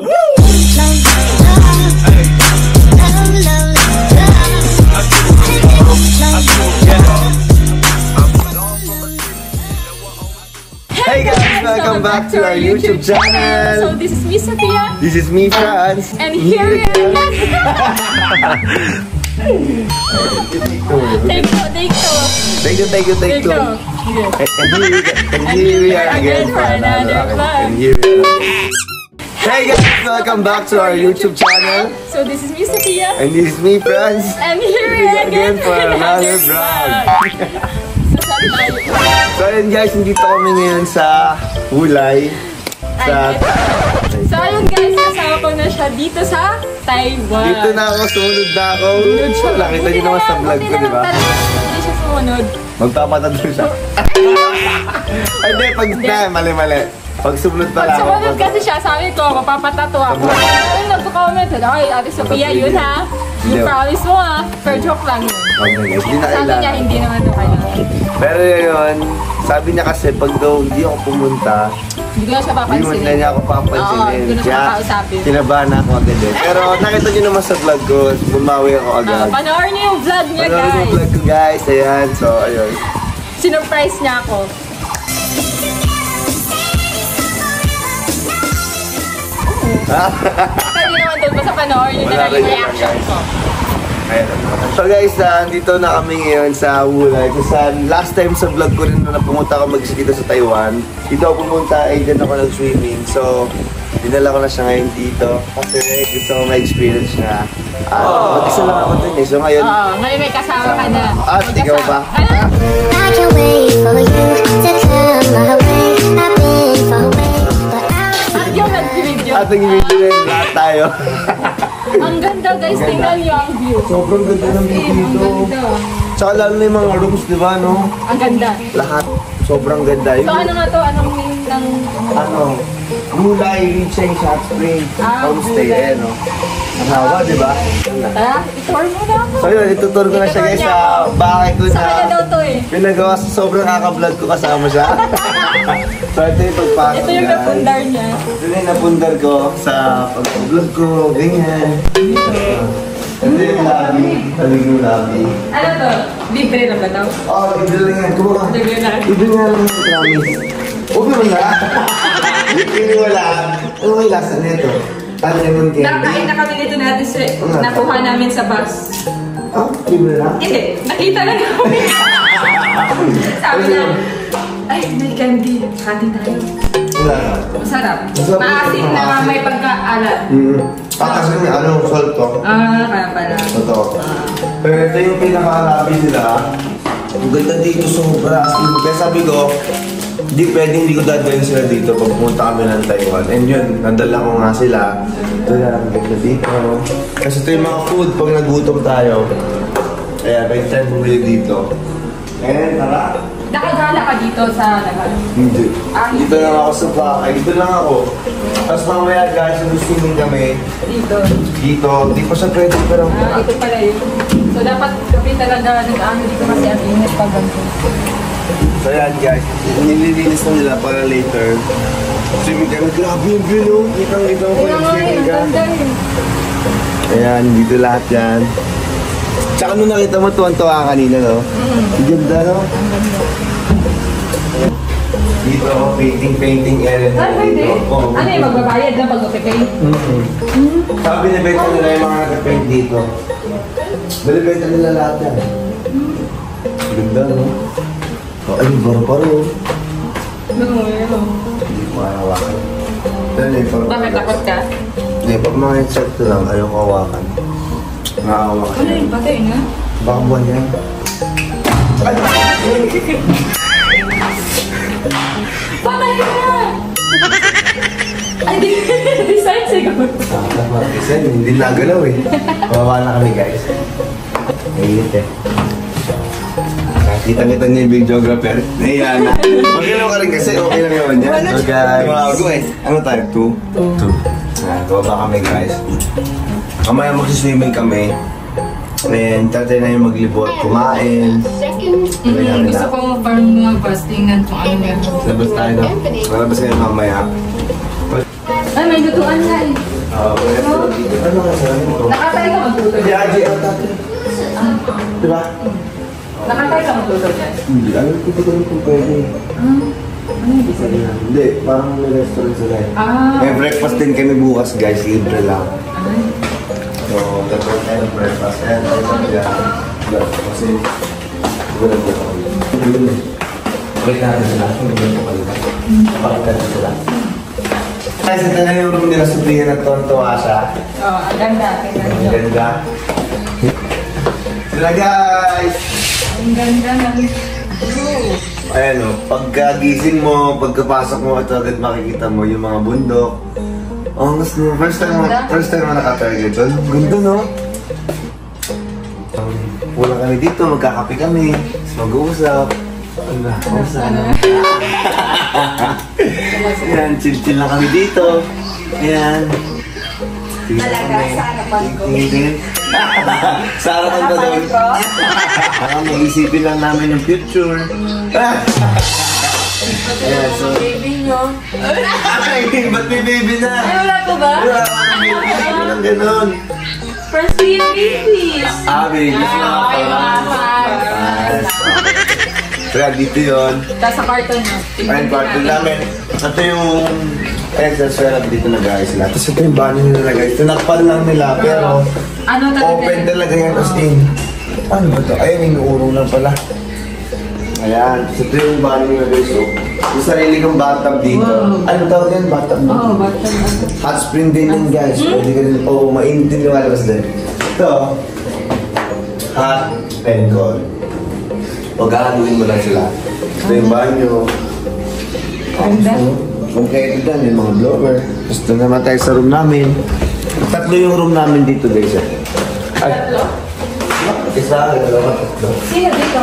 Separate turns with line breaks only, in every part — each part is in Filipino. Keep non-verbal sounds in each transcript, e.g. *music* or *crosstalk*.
Hey guys, welcome back to our YouTube channel.
So this is me, Sophia.
This is me, Franz.
And here we are. take two, take two.
Thank you, thank you, thank you. And here we and here we are again for another And here we are. Hey guys, welcome back to our YouTube channel.
So this is me, Sophia.
And this is me, Franz.
And here we are again
for *laughs* another vlog. *laughs*
So
ayun guys, nandito kami ngayon sa Hulay. Sa...
So ayun guys, kasama ko na siya dito sa Taiwan.
Dito na ako, sumunod na ako. Nakita niyo naman sa vlog ko, di ba?
Hindi siya sumunod.
Magpapatado siya. *laughs* Hindi, pag na, mali-mali. Pag sumunod
Pag
pala ako.
sumunod kasi siya, sabi ko, mapapatato ako. Ayun, nagko-comment. Ay, Ate Sophia, yun ha. Yung promise mo ha. Per joke lang yun.
Guys, hindi na
Sabi niya,
kailangan.
hindi naman ito kailangan.
Pero yun, sabi niya kasi pag daw hindi ako pumunta,
Hindi ko na siya
hindi mo na
papansinin.
niya ako
Oo, hindi
papansinin.
ko na siya kakausapin.
kinabahan ako agad eh. Pero *laughs* nakita niyo naman sa vlog ko, bumawi ako agad.
panoorin niyo yung vlog niya,
Panoorin yung
guys.
vlog ko guys, ayan. So, ayun.
Sinurprise niya ako. Pwede naman doon basta panoorin niyo na lang yung reaction
guys.
ko.
So guys, uh, dito na kami ngayon sa Wulay. Kung saan last time sa vlog ko rin na pumunta ako mag dito sa Taiwan. Dito ako pumunta, ay dyan ako nag-swimming. So, dinala ko na siya ngayon dito. Kasi gusto ko ma-experience na. Uh, Mag-isa lang ako dun eh. So ngayon,
Oo, ngayon may kasama ka na.
Ah,
May
ikaw ba?
I can't wait for you to come my way. I've been far
ating video rin lahat tayo.
Ang ganda guys, tingnan niyo ang view.
Sobrang ganda ng view dito. Tsaka lalo na yung mga rooms, di ba, no?
Ang ganda.
Lahat. Sobrang ganda.
So
Yung,
ano nga to? Anong meaning ng...
ano, Gulay, Richeng, Shot Spring,
Ah,
Homestay,
Gulay.
eh, no? Ang hawa, di ba?
Tara, itour mo na ako.
So yun, ituturo ko na siya guys sa
ako.
bahay ko
Sa kanya daw
na
to eh.
pinagawa sa sobrang kaka-vlog ko kasama siya. *laughs* so ito yung pagpasok
Ito yung
guys.
napundar niya.
Ito na yung napundar ko sa pag-vlog ko, ganyan. Ito yung lobby, talig yung lobby.
Ano to? Libre na ba daw?
Oh, libre lang yan. Kumakas.
Libre na.
Libre nga lang yung promise. Huwag naman na. *laughs* Libre wala. Ano may lasa nito? Ano yung candy?
Nakain na kami nito natin sa nakuha namin sa bus.
Ah, libre na?
Hindi, nakita lang kami. *laughs* Sabi na, ay, may candy. Hati tayo.
Wala.
Masarap.
Masarap.
Maasim na may pagkaalat.
Mm. Ah, kasi may ano, salt to.
Ah, kaya pala.
Totoo. Pero ito yung pinaka-harapi nila. Ang ganda dito sobra. Kaya sabi ko, di pwedeng hindi ko dadalhin sila dito pag pumunta kami ng Taiwan. And yun, nadala ko nga sila. Ito yan, ang ganda dito. Kasi ito yung mga food pag nagutom tayo. Kaya pwede tayo bumili dito. Eh, tara.
Nakagala ka dito sa labas.
Hindi.
Ah, hindi.
Dito lang ako sa bahay. Dito lang ako. Tapos mamaya guys, swimming kami.
Dito.
Dito. Di pa siya pwede pero...
Ah, ito pala yun. So, dapat gabi talaga nag-ano dito kasi ang init pag ganito.
So yan guys, nililinis na nila para later. Swimming kami, grabe yung view no? Kitang-kita ko
Kaya
yung
eh,
swimming
ang
ka.
eh.
Ayan, dito lahat yan. Tsaka nung nakita mo, tuwan-tuwa ka kanina, no? Ang ganda, no? Dito, painting-painting area na dito.
Ano yung magbabayad na pag pay
Mhm. Sabi ni Benta nila yung mga nag-paint dito. Balibenta nila lahat yan. Ganda, no? Oh, ay, baro-baro.
Yun.
Hindi ko hawakan. Dali, pag...
Bakit takot ka?
Hindi, pag mga insect lang, ayaw ko hawakan. Nakahawakan
Ano yung patay na?
Baka buwan yan.
Patay na! Ay, design siguro.
Kasi hindi nagalaw eh. Kawawa na kami guys. Nailit eh. Kita-kita niyo yung videographer. Okay lang ka rin kasi okay lang naman yan. So guys. Eh. Ano tayo? Two? Two. Ah, baba kami guys. Mamaya magsiswimming kami. And tatay na yung maglibot, kumain.
Mm, gusto ko mo parang mga bus, tingnan kung ano meron.
Labas tayo na. Malabas kayo mamaya.
Ay, may lutuan nga eh.
Ah, dito. Ano nga sa ano?
Nakatay ka magluto.
Diba?
Nakatay ka magluto dyan.
Hindi, alam ko rin kung pwede.
Ah, ano yung niya?
Hindi, parang may restaurant sila eh.
Ah,
May breakfast din kami bukas guys, libre lang.
Ay,
So, gagawin tayo ng breakfast. Ayan, tayo sa kanya. Kasi, wala ko ako. Yun eh. Wait natin sila. Hindi ko kalita. Pakita natin sila. Guys, ito na yung room nila. Sophia na tontuwa siya.
oh, ang ganda. Tingnan
Ang ganda. Sila guys!
Ang ganda ng...
Ayan o, pagkagising mo, pagkapasok mo, ito agad makikita mo yung mga bundok. Oh, mas mo, first time, mo- first time mo naka-target doon. Ganda no? Um, Wala kami dito, magkakape kami, tapos mag-uusap. Ano, kamusta na? *laughs* Ayan, chill-chill lang kami dito. Ayan.
Talaga, sa harapan ko.
Tingin. *laughs* Sa harapan ko daw. Baka mag-isipin lang namin yung future. *laughs* Ayan, so...
Baby nyo.
Ay, ba't may baby na?
Ay, wala po ba?
Wala akong baby. Walang ganun.
First.
Ah, baby.
Ah, okay, mga fan.
Kaya dito yun.
Tapos sa carton nyo.
Ayun, partner namin. Ito yung... Ayun, sa swera dito nag-ayos sila. Tapos ito yung bahay nila guys. Tinakpan lang nila, pero...
Ano talaga?
Open talaga yan, as in. Ano ba ito? Ayun, inuurong lang pala. Ayan, so ito yung bahay nila guys. So, yung sarili kong bathtub dito.
Wow.
Ano tawag yan? Bathtub
Oo, oh,
dito.
ba't ano?
Hot spring din yan guys. Pwede ka rin, oo, mainit din lumalabas din. Ito, hot and cold. Paghahaluin mo lang sila. Ito yung banyo.
Ganda.
Kung kaya dyan, yung mga blower. Tapos doon naman tayo sa room namin. Tatlo yung room namin dito guys. eh. Ay,
Tatlo?
isa, dalawa, tatlo.
Sino dito?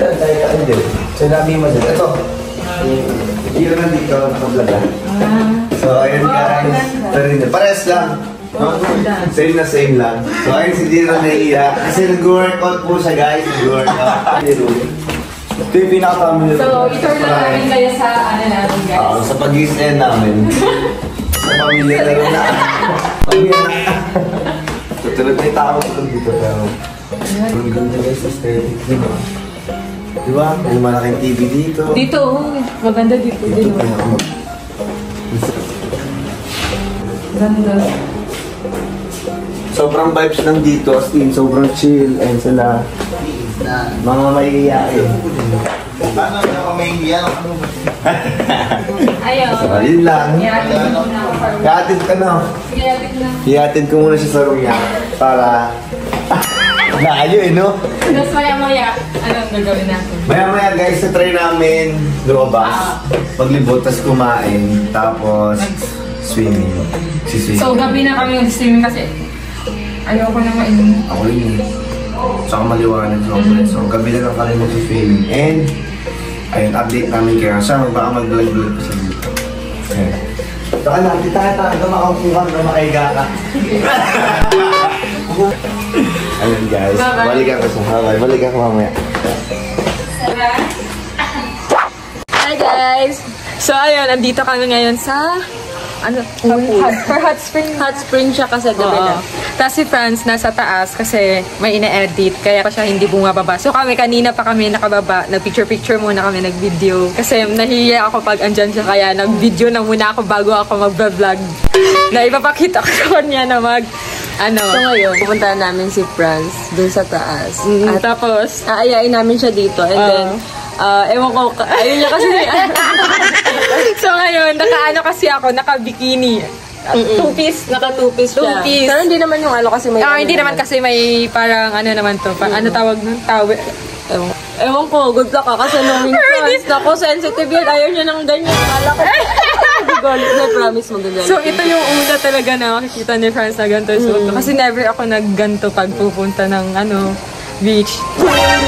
Yan, tayo tayo din. Sa dami mo din. Ito. Yung nandito, nakablog ah.
Ah.
So, ayun
Wow,
guys. Pero hindi, pares lang. No? Same na same lang. So, ayun si Dino naiiyak. Kasi nag-workout po siya guys. Nag-workout. Ito yung pinaka-family
So, itour na namin kayo sa ano namin guys.
Oo, sa pag-isend namin. sa pamilya na rin na. Pamilya na. Tutulad na yung tao ko dito pero... Ang ganda guys aesthetic, di ba? Di ba? May malaking TV dito.
Dito, oh. Maganda dito din.
Ito,
oh.
pinaka-
Ganda.
Sobrang vibes lang dito, as in, sobrang chill, and sila, mga maiiyakin.
Paano na ako?
Ayun. *laughs*
So, yun lang.
Ihatid mo na ako sa room.
Ihatid ka na.
Ihatid na.
Ihatid ko muna siya sa room niya, para... *laughs* Layo eh, no?
Tapos maya-maya, anong gagawin natin?
Maya-maya guys, sa try namin lumabas,
Ah.
maglibot, tapos kumain, tapos swimming. Si swimming.
So, gabi na kami mag-streaming kasi ayoko na mainit.
Ako rin eh. Saka maliwanag sobrang. So, gabi na lang kami mag-swimming. And, ayun, update namin kayo. Siya, baka mag-vlog-vlog pa siya dito. Ayan. Saka na, di tayo tayo, makaupo ka, na makaiga ka. *laughs* Ayun guys, balikan ko sa haway. Balikan ko mamaya.
Hi guys! So ayun, andito kami ngayon sa ano, hot, for hot spring.
Hot spring siya kasi gabi na.
Tapos si Franz nasa taas kasi may ine-edit kaya pa siya hindi bumababa. So kami kanina pa kami nakababa, nag-picture-picture muna kami, nag-video. Kasi nahihiya ako pag andyan siya kaya nag-video na muna ako bago ako mag-vlog. *laughs* na ipapakita ko *laughs* sa kanya na mag ano.
So ngayon, pupuntahan namin si Franz dun sa taas.
Mm,
At
tapos,
aayain namin siya dito. And
Oo.
then, ah, ewan ko, ayun niya kasi, *laughs*
so ngayon, naka-ano kasi ako, naka-bikini. Two-piece.
naka-two-piece siya.
Two-piece.
Pero hindi naman yung ano kasi may...
Ah,
ano
hindi naman kasi may parang ano naman to. Pa, ano tawag nun? Tawel.
Ewan, ewan ko, good luck ka kasi knowing Franz. Naku, sensitive yun. Ayaw niya ng ganyan. Kala ko, *laughs* hindi ko, na promise mo ganyan.
So, ito yung una talaga na makikita ni Franz na ganito yung suot ko. Kasi never ako nagganto pag pupunta ng ano, beach.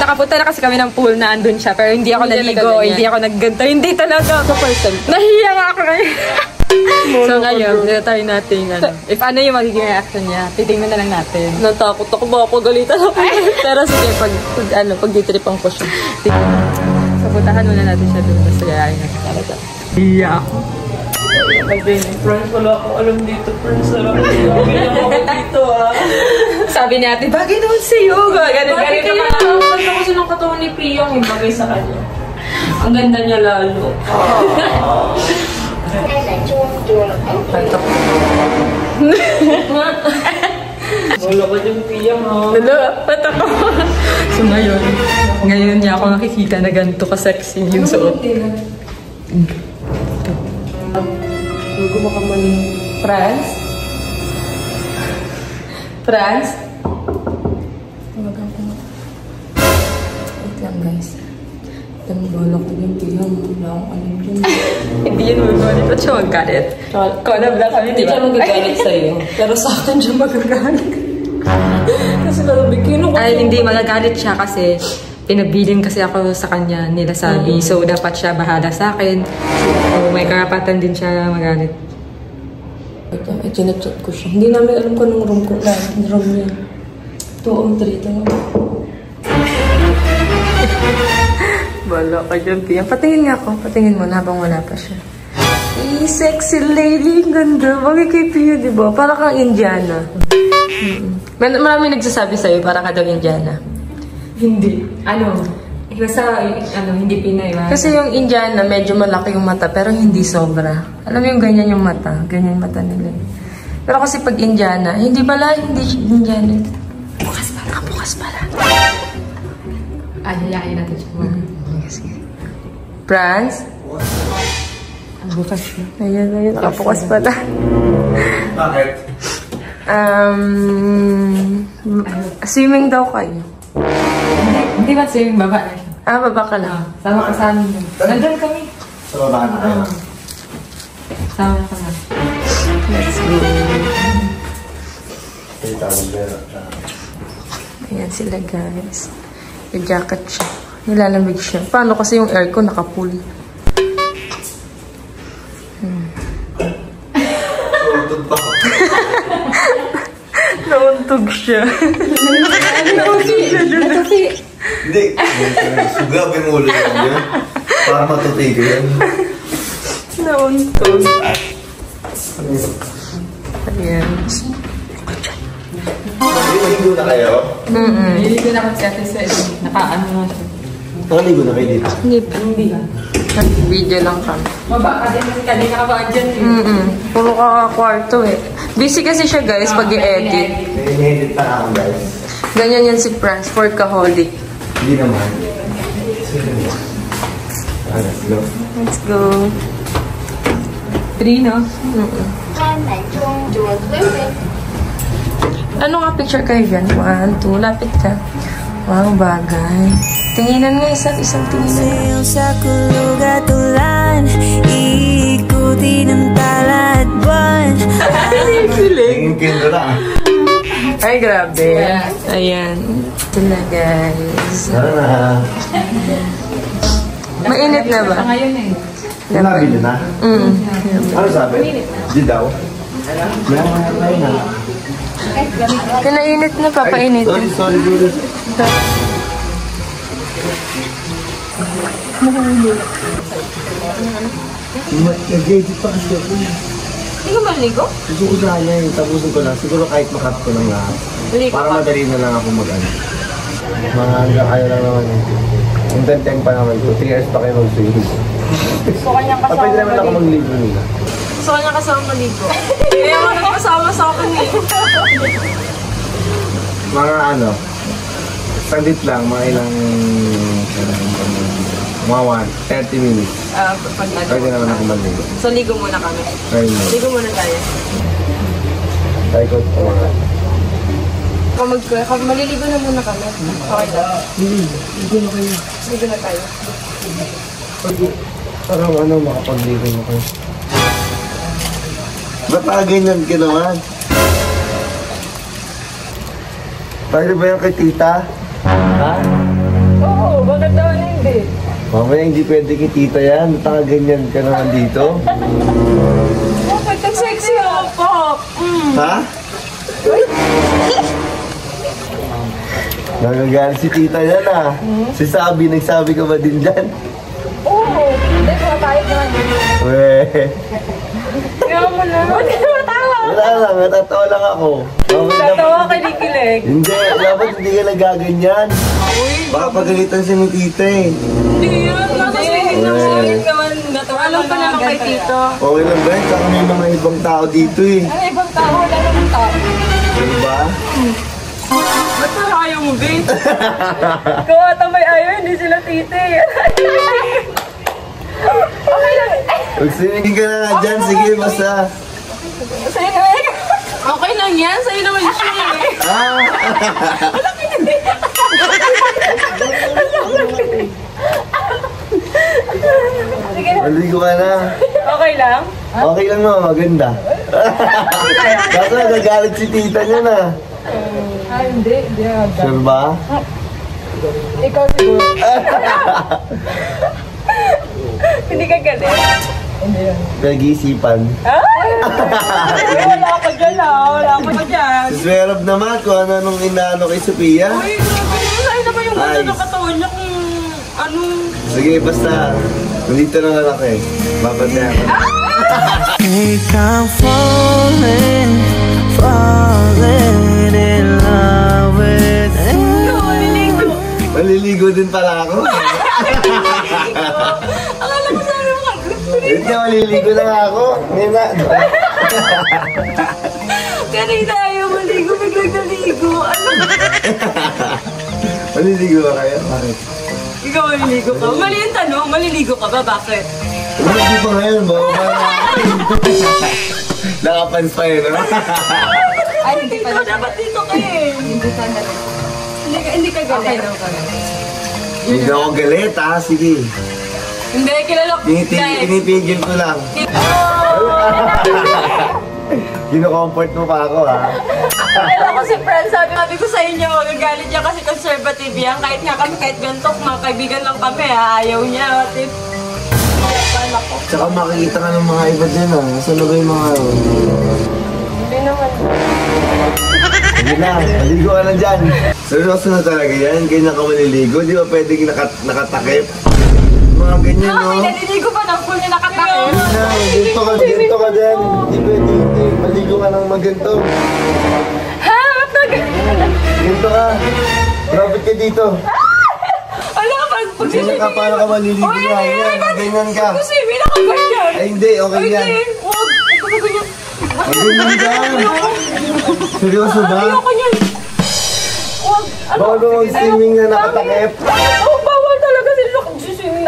Nakapunta na kasi kami ng pool na andun siya. Pero hindi ako
Hindi
naligo, hindi ako nagganto. Hindi talaga.
So, time.
Nahiya nga ako ngayon. *laughs* so ngayon, try natin ano. If ano yung magiging reaction niya, titingnan na lang natin.
Natakot ako ba ako galitan *laughs* ako. Pero sige, pag, pag ano, pag ditripan ko siya.
So puntahan muna natin siya doon. Tapos gayahin natin talaga. Hiya ako.
Sabi niya, friends, wala akong alam dito, friends. Sarap. Sabi niya ako dito, ah.
Sabi ni ate, bagay naman sa'yo. Ganun,
Bakit
ganun naman.
ang ganda kasi ng katawan ni Piyong yung bagay sa kanya. Ang ganda niya lalo. *laughs* Wala ka dyan, Piyong, ha?
Lalo, ba't ako? so ngayon, ngayon niya ako nakikita na ganito ka-sexy yung suot.
Huwag mo ka mali.
Franz? Franz?
Tawagan ko nga. Wait lang, guys. Ang bola ko yung Piyong. Wala akong alam dyan. *laughs*
Hindi yun magalit. Ba't siya magalit? Collab na kami,
Hindi
di ba?
siya magagalit sa'yo. *laughs* Pero sa akin siya magagalit. *laughs* Kasi nalabig yun.
Ay, hindi magagalit siya kasi pinabilin kasi ako sa kanya nila sabi. So, dapat siya bahala sa akin. So, may karapatan din siya magalit.
Ito, eh, chinachat ko siya. Hindi namin alam kung anong room ko na. Room niya. 2 on 3. Ito lang.
Bala ka dyan, Pia. Patingin nga ako. Patingin mo na habang wala pa siya. Eh, sexy lady. Ganda. Bagay kay Pia, di ba? Para kang Indiana. Mm-mm. Mar- Marami nagsasabi sa'yo, para ka daw Indiana.
Hindi.
Ano? Basta, ano, hindi Pinay ba?
Kasi yung Indiana, medyo malaki yung mata, pero hindi sobra. Alam mo yung ganyan yung mata. Ganyan yung mata nila. eh. Pero kasi pag Indiana, hindi pala, hindi Indiana. Bukas pala, bukas pala.
Ay, yayain natin siya.
Franz?
Ang bukas siya.
Ayun, ayun, nakabukas pala.
Bakit?
Um, swimming daw kayo.
Hindi ba yung baba na siya?
Ah, baba ka lang.
Sama ka sa amin. dun. Nandun kami.
Sa baba na kayo.
Sama ka na.
Let's go. Ayan sila guys. May jacket siya. Nilalamig siya. Paano kasi yung aircon naka-full?
Tutod pa ako. *laughs*
Nauntog siya.
Hindi. Suga, binulo yan yun. Para matutigil yan.
Nauntog. Ayan.
Nakaligo na kayo?
Niligo na ako si ate sa nakaano na siya.
Nakaligo na kayo dito?
Hindi pa. Hindi. Video lang kami.
Baba ka din kasi kanina ka ba dyan eh.
Mm-mm. Puro ka kwarto eh. Busy kasi siya guys pag i-edit.
Nahihindit pa ako guys.
Ganyan yan si Franz, workaholic.
Hindi naman. Ah, let's go.
Let's go.
Three, no?
Ano nga picture kayo dyan? One, two, lapit ka. Wow, bagay. Tinginan nga isang isang tinginan.
Sayo sa kulugatulan Iikuti ng tala at buwan
Tingin kindo na.
Ay, grabe. Ayan. Ito na, guys.
Tara na.
Mainit na ba?
Ngayon eh.
Nabili na.
Mm.
Ano sabi? Di daw. Meron na na.
Kinainit na, papainit.
Sorry, sorry, sorry. Nag-edit pa kasi ako.
Hindi ka maligo?
Gusto ko sana. Tapusin ko lang. Siguro kahit makat ko ng lahat. Para madali na lang ako mag-ano. Mga hanggang kayo lang naman eh. Yung 10 pa naman ko. 3 years pa kayo mag-swing.
Gusto ka niyang
Ah, pwede naman ako magligo nila.
Gusto ka niyang kasama maligo. Kaya mo nagpasama sa akin eh.
Mga ano, saglit lang, mga ilang, mga 1, 30 minutes.
Ah, pag ano.
Pwede naman ako magligo.
So, ligo muna kami.
Mo.
Ligo muna tayo.
Try ko ito mga.
Kung mag kung maliligo na muna kami. Okay lang. Ligo na kayo. Ligo na tayo.
Parang ano, makapagligo na kayo. Ba't para ganyan ka naman? Pwede ba yan kay tita? Ha?
Oo, bakit daw hindi?
Mamaya hindi pwede kay tita yan. Ba't naka ganyan ka naman dito?
Bakit ang sexy ako po? Mm.
Ha? Nagagalit si tita yan ah. Si Sabi, nagsabi ka ba din dyan?
Oo, hindi ko tayo naman.
Weh.
Kaya mo na. Ba't ka matawa?
Wala lang, natatawa lang ako. Okay lang.
Tatawa ka kikilig.
Hindi, dapat hindi ka nagaganyan. Baka pagalitan siya ni tita eh.
Hindi yun. Nasa singin na mo.
Eh.
naman. Natawa Alam pa naman kay Tito.
Okay lang ba? Tsaka may mga ibang tao dito eh.
Ano ibang tao? Wala naman tao.
Ano ba?
Ba't parang ayaw mo, babe? *laughs* Kung ata may ayaw, hindi sila titi. *laughs* okay lang.
Magsinigin ka na nga dyan. Sige, basta.
Sa'yo na Okay lang yan. Sa'yo naman siya eh.
Ah! Maligo ka na.
Okay lang?
Okay lang naman, maganda. Kaso nagagalit si tita niya na.
Ah, hindi. Hindi agad.
Sure ba?
Ikaw siguro. *laughs* hindi ka galit.
Nag-iisipan.
Ay! Wala ka dyan ah. Wala ka pa dyan.
Si Swerab naman kung ano nung inaano kay Sophia.
Uy, grabe. Sa'yo naman yung ganda ng katawan niya kung ano.
Sige, basta. Nandito na ako eh. Babantayan ko.
Think I'm falling, falling in love with you.
Maliligo.
Maliligo din pala ako. *laughs*
Akala
Hindi ka maliligo lang ako. Ngayon na. *laughs*
Kanina ayaw maligo, biglang naligo. Ano? *laughs*
Maliligo ba kayo? Bakit?
Ikaw maliligo ka? Mali yung tanong, maliligo ka ba? Bakit?
Hindi pa ngayon. Ba? *laughs* Nakapans pa yun, no?
Ay, hindi pa. Dapat dito ka eh. Hindi ka galit. Hindi ka, hindi ka galit.
Hindi na ako galit, ha? Sige.
Hindi, kilala ko.
Pinitigil, pinipigil ko lang. *laughs* Kino-comfort mo pa ako, ha?
Kilala ko si Fred, sabi, sabi ko sa inyo, magagalit niya kasi conservative yan. Kahit nga kami, kahit ganito, mga kaibigan lang kami, ha? ayaw niya. Tip. Kaya ko.
Tsaka makikita ka ng mga iba dyan, ha? Ba yung mga...
Hindi naman.
Sige na, maligo ka na dyan. Seryoso na talaga yan, ganyan ka maliligo. Di ba pwedeng naka, nakatakip? Mga ganyan, no?
Kasi naliligo pa ng full na nakatakot.
Na, ganito ka, ganito ka dyan. Di pwede, hindi. Maligo ka ng maganto.
Ha? Ba't nag...
Ganito ka. Lapit ka dito.
Wala ka, pag
Ganyan ka, paano ka maliligo na? Yan, ganyan ka.
Kasi may nakaganyan.
Ay, hindi, okay
Ay,
yan.
hindi. Huwag. Ganyan.
Ay, ganyan ka. Seryoso ba?
Ayoko niyan. Huwag. Ano?
Bawal ba mag-swimming na nakatakip?
Oo, sila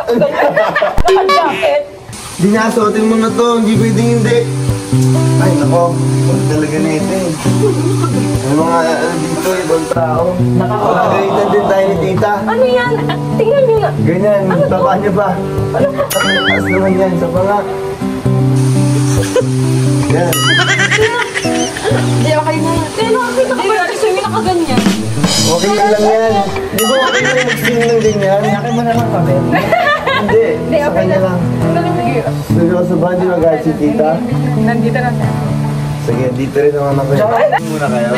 nakasiswimming nakaganyan. Naka-jacket.
Dinasuotin mo na to, hindi pwedeng hindi. Ay, nako. Huwag talaga na ito eh. May mga ano dito, ibang tao. Nakakagalitan din tayo ni tita.
Ano yan? Tingnan niyo na.
Ganyan, taba niya ba? Taas naman yan, sa banga. Yan.
Hindi, okay na yan. Hindi, nakakita ka ba? Nakaswimming nakaganyan.
Okay lang yan. Di ba okay na mag-sing ng ganyan? Yakin mo na lang kami. *laughs* Hindi, sa kanya lang. Seryoso ba, di magalit si tita?
Nandito na siya.
Sige, dito rin naman ako. eh. Muna kayo.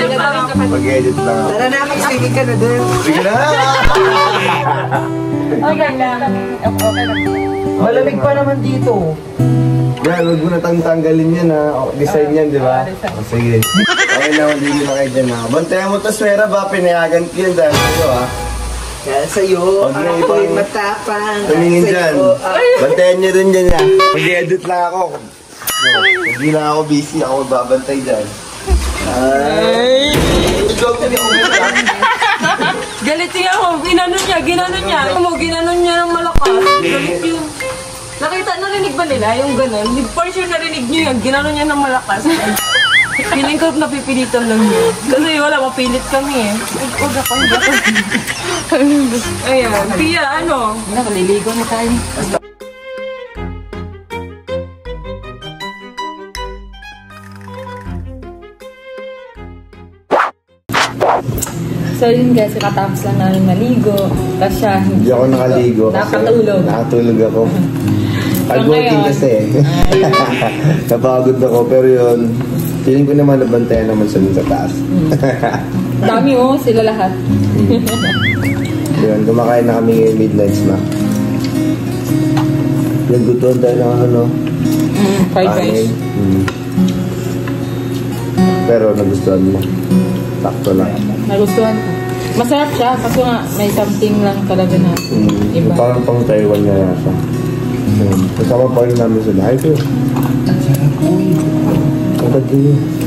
Mag-edit lang ako.
Tara na, mag-sige ka na din.
Sige na! *laughs*
Okay lang. Okay lang.
Malamig pa naman dito.
Yan, huwag mo na tang tanggalin yan ha. O, design yan, di ba? O, sige. Okay na, hindi na kayo dyan ha. Bantayan mo to, Swera ba? Pinayagan ko yan dahil sa'yo ha.
Kaya sa'yo,
Huwag na
ako'y
ipang-
matapang.
Tumingin dyan.
ah,
Bantayan nyo rin dyan ha. Mag-edit lang ako. No, Hindi na ako busy, ako magbabantay dyan. Ay! Ikaw hindi ako ganyan.
Galit niya ako. Ginanon niya, ginanon niya. Alam mo, ginanon niya ng malakas. Galit yun. Nakita, narinig ba nila yung gano'n? For sure narinig niyo yan. Ginanon niya ng malakas. Feeling ko napipilitan lang niya. Kasi wala, mapilit kami eh. Huwag ako, huwag ako. Ayan. Pia, ano? Nakaliligo na tayo. So yun guys, katapos lang namin maligo. Tapos siya,
Hindi ako nakaligo.
Nakatulog.
Nakatulog ako. Hard working
ngayon,
kasi. *laughs* Napagod ako, pero yun, feeling ko naman nabantayan naman siya dun sa taas.
Dami oh, sila lahat.
yun, kumakain na kami ngayon midnight snack. Naggutuan tayo ng ano,
Fried
kanin.
rice.
Mm. Pero nagustuhan mo. Sakto lang.
Nagustuhan ko. Masarap siya, kaso nga may something lang talaga na
Mm.
iba.
Parang pang Taiwan nga yata. Mm. Kasama pa rin namin sila. Hi, う。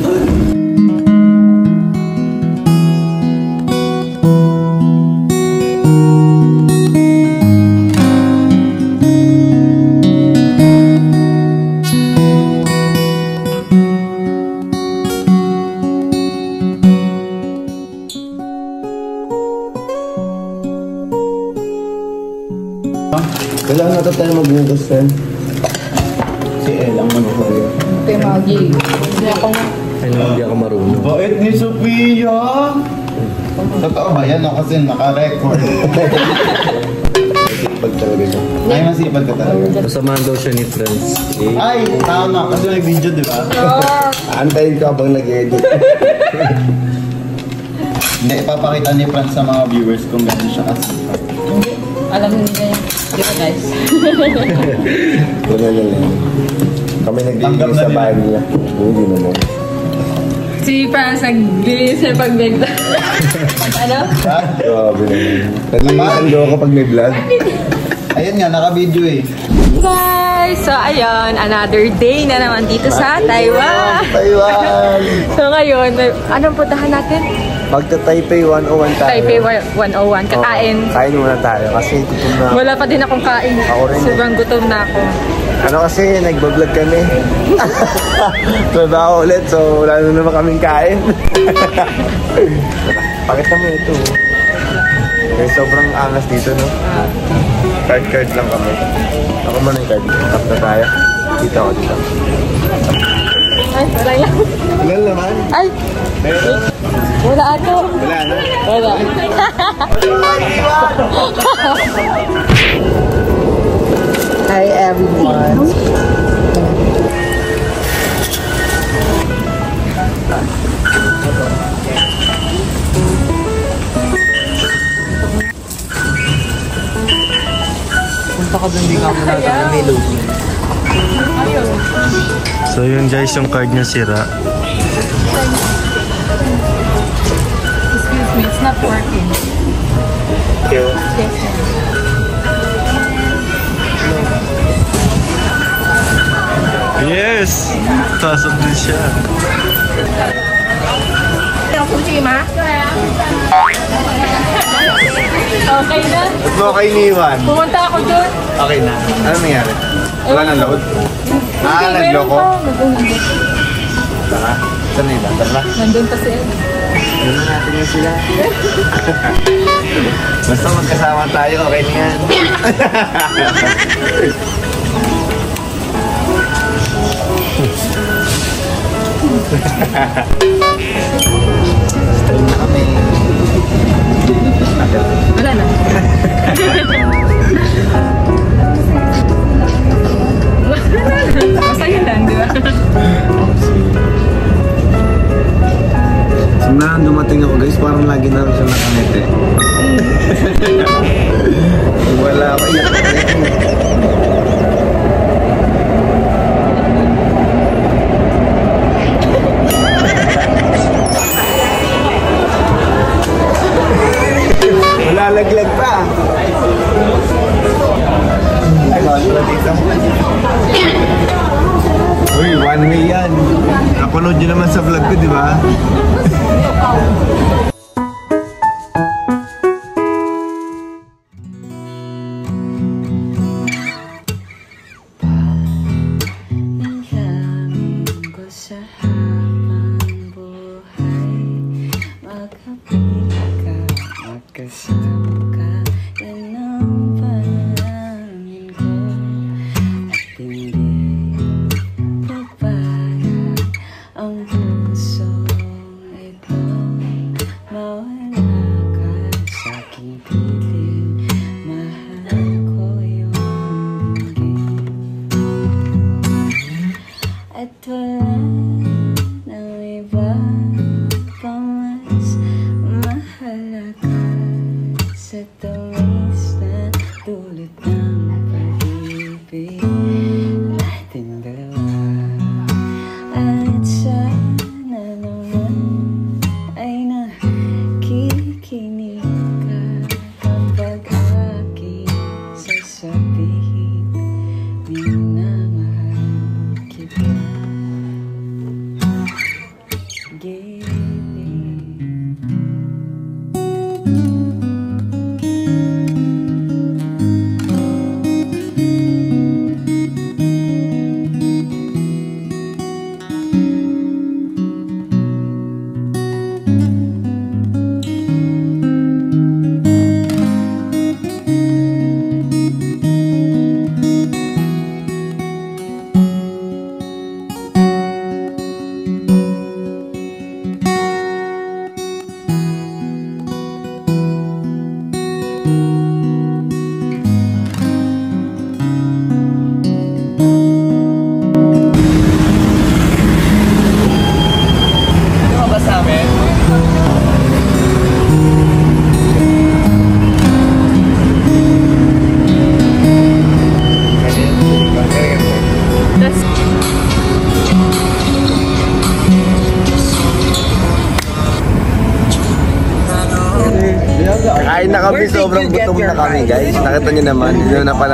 Talaga. Masamahan daw siya ni Friends. Eh,
Ay, tama. Kasi may video, di ba?
antayin ka habang nag-edit.
Hindi, ipapakita ni Franz sa mga viewers kung gano'n siya kasipag.
Alam nila yan. Di ba guys? *laughs*
Wala na lang. Kami
Tanggap
nagbibigay
na
sa
nila.
bahay nila. Hindi naman.
si Franz naglinis siya pag bigla. ano?
Ha?
Grabe naman. Nalilisan daw ako pag may vlog. *laughs*
Ayun nga, naka-video eh.
Guys, so ayun, another day na naman dito sa Taiwan.
Taiwan! *laughs*
So ngayon, anong puntahan natin?
Magta Taipei 101 tayo.
Taipei 101, kakain.
Oo, kain muna tayo kasi gutom na.
Wala pa din akong kain.
Ako rin eh.
Sobrang gutom na ako.
Ano kasi, nagbablog kami. *laughs* Trabaho ulit, so wala na naman kaming kain. *laughs* Pakita mo ito. Okay, sobrang angas dito, no? Card-card lang kami. Ako man yung card. Tap na tayo. Dito ako, dito.
Ay, wala yan.
Wala naman.
Ay,
Meron.
wala ato.
Wala na.
Wala.
Hi everyone. Punta ka dun, di ka muna na may.
Ayun.
So yun guys, yung card niya sira.
Excuse me, it's not working.
Yes! Pasok din siya.
Okay na.
Ba't mo kayo iniwan?
Pumunta ako doon.
Okay na. Ano nangyari? Wala nang load? Ah, nagloko? Tara. Saan na iba? Tara.
nandun pa siya.
Yun natin yung sila. *laughs* Basta magkasama tayo, okay na yan. *laughs* *laughs*
Wala na. Basta yun lang, di ba?
Simula nang dumating ako guys, parang lagi na siya nakangiti. *laughs* Wala ako iyak. Wala laglag pa. Uy, one way yan. Napanood nyo naman sa vlog ko, di ba? *laughs*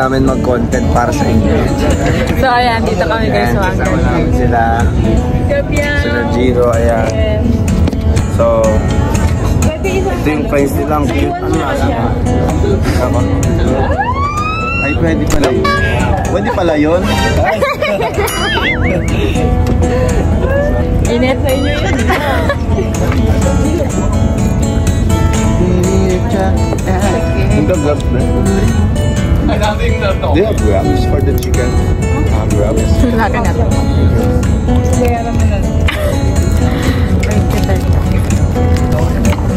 namin mag-content para sa inyo.
So, ayan, dito kami guys
Ayan,
sa
kasama namin sila. Sila Giro, ayan. So, ito yung friends nila. Ang cute. Ano nga.
Ay, pwede pala yun. Pwede pala yun. *laughs*
Inet sa inyo yun.
Ang gagabs na. They have wraps for the chicken. Um, wraps. *laughs*
Laga na to.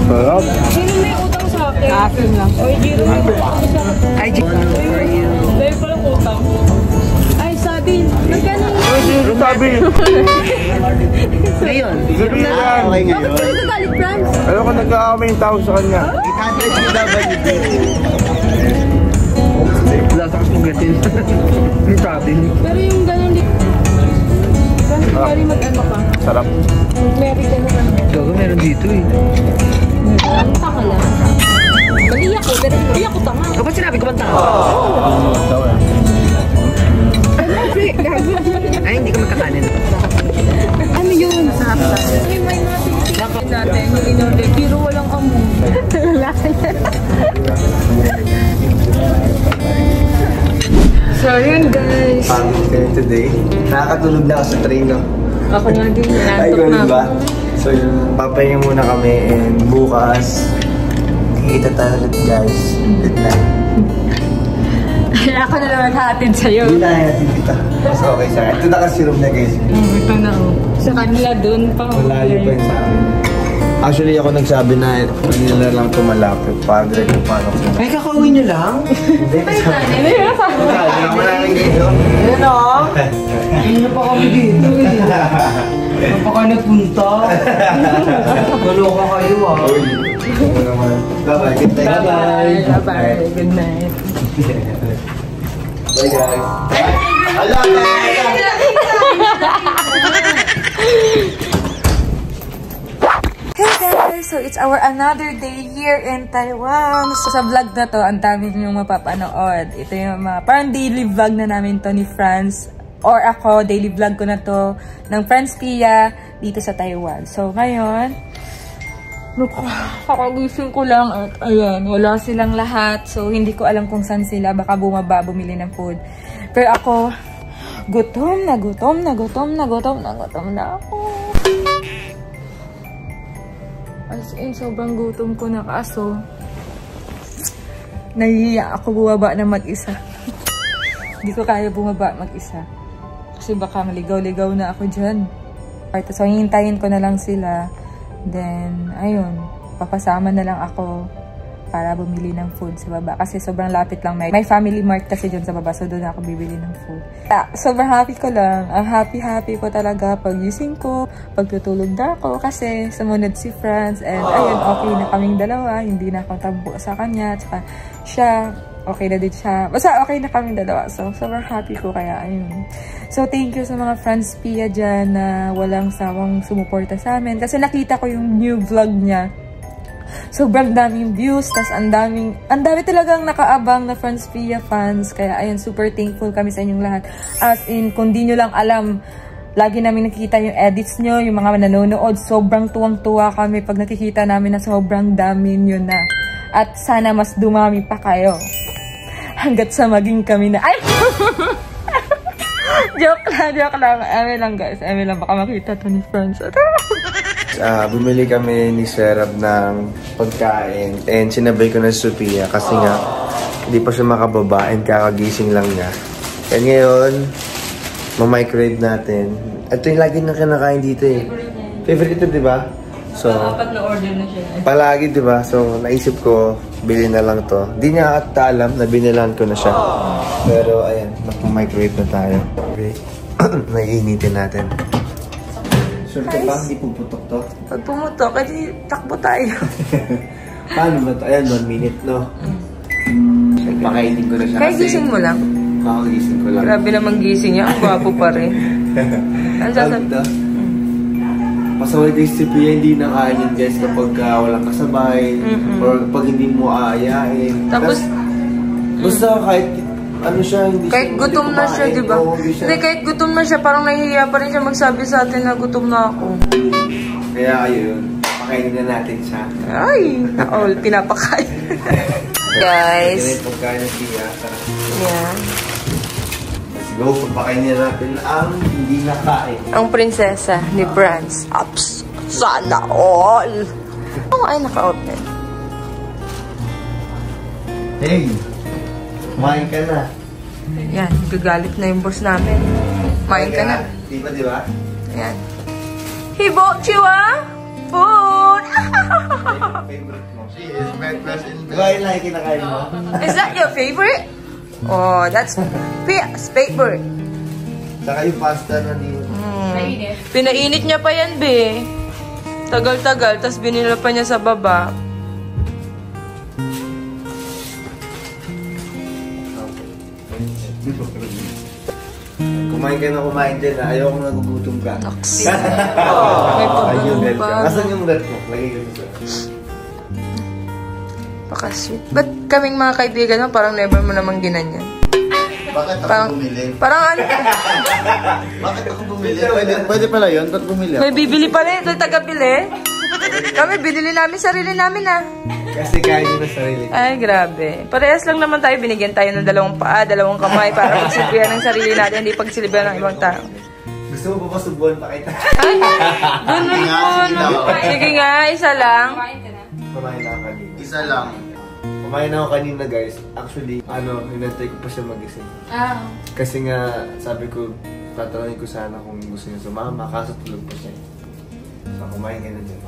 Sarap.
Akin lang.
Ay,
Dahil pala utang. Ay, sabi. Magkano?
Ano sabi?
ngayon.
Sabi lang.
Okay ngayon.
Galit, Franz.
Ano ka nagkakamay yung tawag sa kanya?
Wala sa kasugatin. *laughs* Yung sabi.
Pero yung ganun di... Pwede mag-ano ka.
Sarap.
Ka naman.
Gago, meron dito eh.
Ang tanga lang. Ako nga din,
Ay, ganun
na
ba? So, yun. Papahinga muna kami and bukas, kikita tayo ulit, guys. Good night. *laughs*
ako na naman hatid sa'yo.
Hindi na natin kita. Mas okay sa akin. Ito na kasi room na, guys.
Oh, ito na oh. Sa kanila dun pa.
Malayo pa yun sa amin. Actually, ako nagsabi na kanila na lang tumalapit. Padre kung paano ko.
Ay, kakauwi niyo lang? *laughs*
Hindi, sabi.
Ano yun?
Sabi ako na lang dito.
O. Hindi *laughs* na pa kami dito eh. Saan pa kayo nagpunta? *laughs* Maloka kayo ah.
Uy. Bye-bye. Good night.
Bye-bye. Bye-bye. Good night.
Bye, guys.
Hey guys! So, it's our another day here in Taiwan. So, sa vlog na to, ang dami nyo mapapanood. Ito yung mga, parang daily vlog na namin to ni Franz. Or ako, daily vlog ko na to ng Franz Pia dito sa Taiwan. So, ngayon, kakagising ko lang at ayan, wala silang lahat. So, hindi ko alam kung saan sila. Baka bumaba, bumili ng food. Pero ako, gutom na gutom na gutom na gutom na gutom na ako. As in, sobrang gutom ko na kaso. Nahiya ako bumaba na mag-isa. *laughs* Hindi ko kaya bumaba mag-isa. Kasi baka maligaw-ligaw na ako dyan. Right, so, hintayin ko na lang sila. Then, ayun, papasama na lang ako para bumili ng food sa baba. Kasi sobrang lapit lang. May, may family mart kasi dyan sa baba. So, doon ako bibili ng food. Ah, sobrang happy ko lang. Ang happy-happy ko talaga pag gising ko, pagtutulog na ako. Kasi sumunod si Franz. And ayun, okay na kaming dalawa. Hindi na ako tampo sa kanya. Tsaka siya, okay na din siya. Basta okay na kami dalawa. So, sobrang happy ko kaya, ayun. So, thank you sa mga friends Pia dyan na walang sawang sumuporta sa amin. Kasi nakita ko yung new vlog niya. Sobrang daming views, tas ang daming, ang dami talagang nakaabang na Friends Pia fans. Kaya ayun, super thankful kami sa inyong lahat. As in, kung di nyo lang alam, lagi namin nakikita yung edits nyo, yung mga nanonood, sobrang tuwang-tuwa kami pag nakikita namin na sobrang dami nyo na. At sana mas dumami pa kayo. *laughs* Hanggat sa maging kami na, ay! *laughs* joke lang, joke lang. Eme lang guys, eme lang. Baka makita to ni Friends. *laughs*
Ah, bumili kami ni Serap ng pagkain and sinabay ko na si Sophia kasi nga hindi pa siya makababa and kakagising lang niya. And ngayon, ma-microwave natin. Ito yung lagi na kinakain dito eh. Favorite ito, di ba? So,
Dapat na-order na siya.
palagi, di ba? So, naisip ko, bili na lang to. Di niya ata alam na binilan ko na siya. Pero, ayan, microwave na tayo. Okay. *clears throat* Naiinitin natin. Sure ka ba? Hindi puputok to?
Pag pumutok, edi takbo tayo. *laughs*
Paano ba to? Ayan, one minute, no? Pakainin ko na siya.
Kaya gising mo lang.
Kakagising ko lang.
Grabe naman gising niya. Ang gwapo pa rin. *laughs* Ano sasabi?
Pasaway si Pia, hindi na kain yun guys kapag ah, walang kasabay or pag hindi mo aayain.
Tapos,
basta kahit ano siya, hindi
kahit
siya,
gutom
hindi
na siya,
kumain,
di ba?
hindi siya-
kahit gutom na siya, parang nahihiya pa rin siya magsabi sa atin na gutom na ako.
Kaya ayun, pakainin na natin siya.
Ay, all pinapakain. *laughs* Guys,
yung pagkain ng. Tara.
yan.
Let's go, pagpakainin natin ang hindi nakain.
Ang prinsesa ni Brands. Ups. Sana all. Oh, ay, naka-open.
Hey, kumain ka na.
Yan, gagalit na yung boss namin. Kumain ka na.
Di ba, di ba?
Yan. Hibo, chiwa! Food! *laughs*
Favorite mo.
She is in
lang yung kinakain mo?
Is that your favorite? Oh, that's Pia's favorite.
Saka yung pasta na di
Pinainit niya pa yan, be. Tagal-tagal, tas binila pa niya sa baba.
Kumain ka na kumain dyan ha. Ayaw kong nagugutom ka. *laughs*
May
Ayun, red ka.
pa.
Nasaan yung red mo? Lagay ko dito.
Pakasweet. Ba't kaming mga kaibigan mo, parang never mo naman ginanyan?
Bakit ako
Parang,
bumili?
parang ano, *laughs*
Bakit ako bumili? Pwede, pwede pala yun? Ba't bumili
may bibili pa rin. Ito taga-bili. *laughs* Kami, binili namin sarili namin ah.
Kasi kaya nyo na sarili.
Ay, grabe. Parehas lang naman tayo. Binigyan tayo ng dalawang paa, dalawang kamay para *laughs* pagsilbihan ng sarili natin, hindi pagsilbihan ng ibang tao.
Gusto mo ba ba subuan pa kita?
Ay, ganun po.
sige
nga, isa lang.
Kumain na ako kanina.
Isa lang.
Kumain na ako kanina guys. Actually, ano, hinantay ko pa siya magising.
Ah.
Kasi nga, sabi ko, tatanungin ko sana kung gusto niya sumama, kaso tulog pa siya. So, kumain ka na dyan.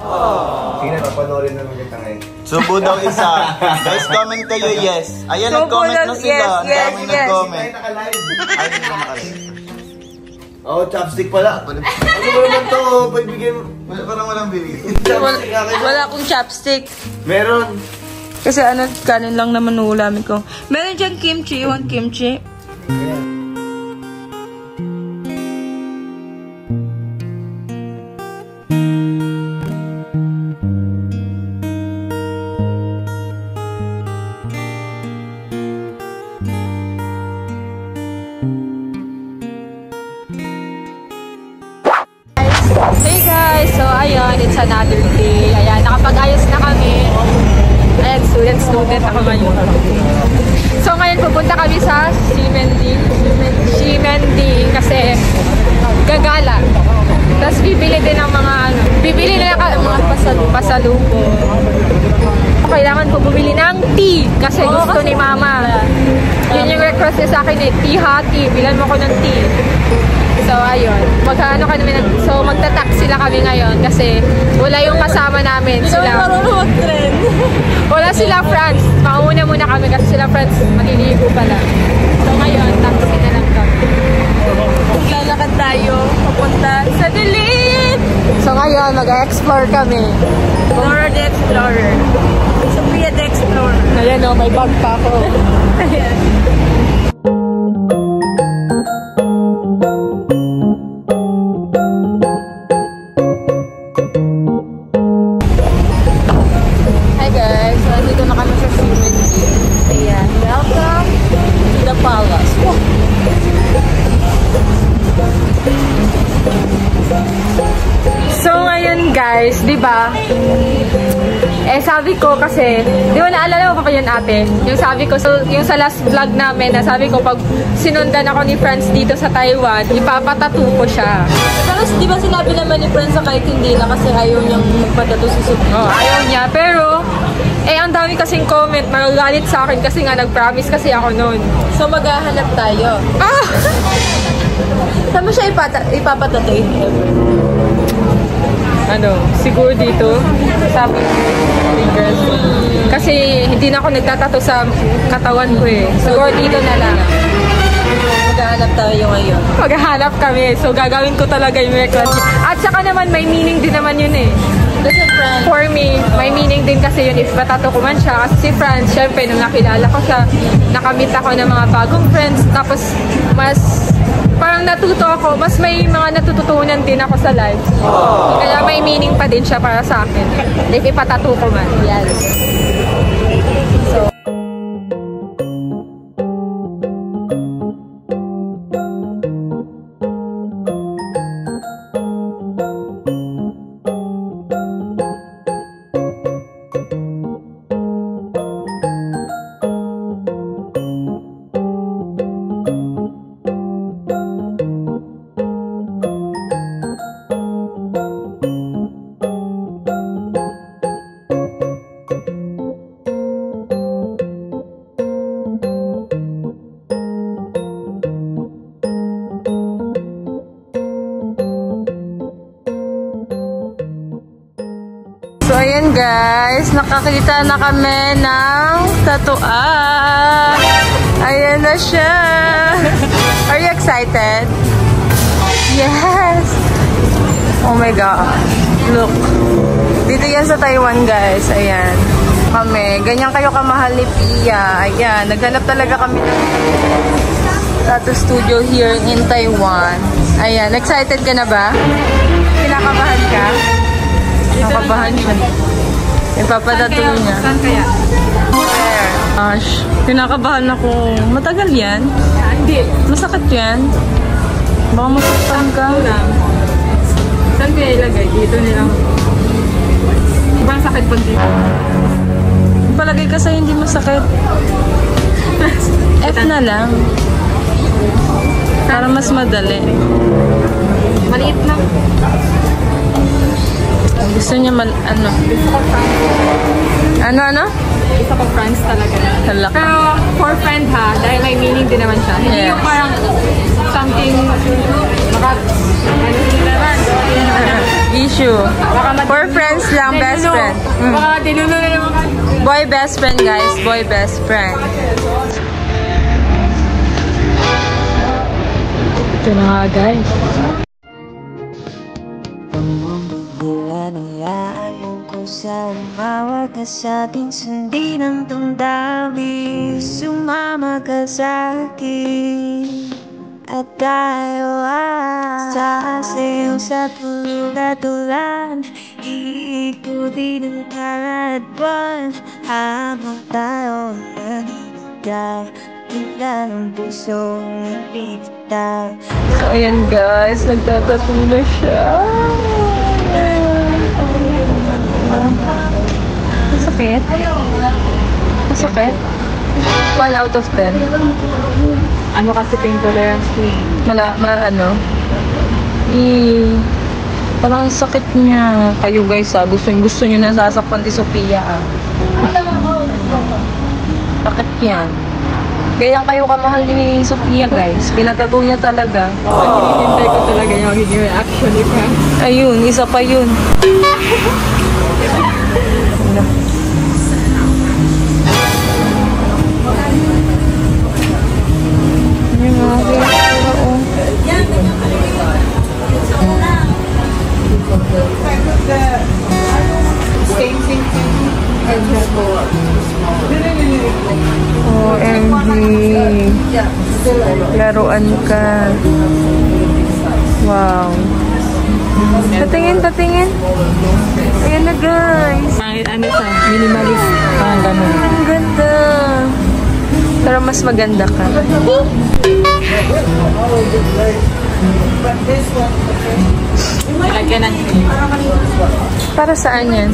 Sige na, papanoorin na lang kita ngayon.
Subo daw isa. Guys, comment kayo yes. Ayan,
Subo
nag-comment na sila.
yes,
Ang
yes,
daming
yes.
nag-comment.
nakalive.
Ay, hindi na nakalive.
Oo, oh, chopstick pala. Ano ba naman to? Pagbigyan
Wala, parang walang bibigay.
Wala, wala akong chopstick.
Meron.
Kasi ano, kanin lang naman uulamin ko. Meron dyan kimchi. You want kimchi?
Hey ate? Yung sabi ko, so, yung sa last vlog namin na sabi ko pag sinundan ako ni friends dito sa Taiwan, ipapatato ko siya.
Pero di ba sinabi naman ni Friends na kahit hindi na kasi ayaw niyang magpatato si Sophia?
Oh, ayaw niya. Pero, eh ang dami kasing comment, magagalit sa akin kasi nga nag-promise kasi ako noon.
So maghahanap tayo.
Ah!
Saan mo siya ipata ipapatato?
Ano, siguro dito, sa fingers. Kasi hindi na ako nagtatato sa katawan ko eh. Siguro dito na lang.
Maghahanap tayo ngayon.
Maghahanap kami. So, gagawin ko talaga yung necklace. At saka naman, may meaning din naman yun eh. For me, may meaning din kasi yun if matato ko man siya. Kasi si Franz, syempre, nung nakilala ko siya, nakamit ako ng mga bagong friends. Tapos, mas parang natuto ako, mas may mga natututunan din ako sa life. Kaya may meaning pa din siya para sa akin. If ipatato ko man. Yes.
Nakakita na kami ng tatuan. Ayan na siya. Are you excited? Yes! Oh my God. Look. Dito yan sa Taiwan guys. Ayan. Kami. Ganyan kayo kamahal ni Pia. Ayan. Naghanap talaga kami ng tattoo studio here in Taiwan. Ayan. Excited ka na ba? Kinakabahan ka? Nakabahan siya. Ipapatato niya.
Saan kaya?
Where? Gosh, kinakabahan ako. Matagal yan?
Hindi.
Masakit yan? Baka masaktan ka.
Saan kaya ilagay? Dito nilang. Ibang sakit pag dito.
Palagay ka sa hindi masakit. F na lang. Para mas madali.
Maliit lang.
Gusto niya mal... Ano? Ano, ano?
Isa ko friends talaga.
Talak.
Pero for friend ha, dahil may meaning din naman siya. Hindi
Yes.
yung parang something maka... Ano naman?
Issue. For friends lang, best friend. Mm.
Baka tinulo na naman.
Boy best friend, guys. Boy best friend.
Ito na nga guys.
Saan mawag ka sa ating sundin ng damdamin Sumama ka sa akin At tayo ay Sasayaw sa tulog at ulan Iikutin ang karat buwan Habang tayo nagdag Tila ng pusong pita
So, ayan guys. Nagtatato na siya. Masakit? Masakit? 1 out of 10.
Ano kasi pain tolerance ko eh.
Mala, ma, ano? I, parang sakit niya. Kayo guys ah, gusto, gusto niyo na sasakpan si Sophia ah. Sakit yan. Ganyan kayo kamahal ni Sophia guys. Pinatato niya talaga.
Ang hinihintay ko talaga yung magiging reaction ni Frank.
Ayun, isa pa yun. *laughs* Like with the
same thing and just go up to small.
OMG. Laruan ka. Wow. Tatingin, tatingin. Ayan na guys.
Pangit ano ito? Minimalist. Parang ganun.
Ang ganda. Pero mas maganda ka.
Oh! *laughs* But this cream.
Para saan yan?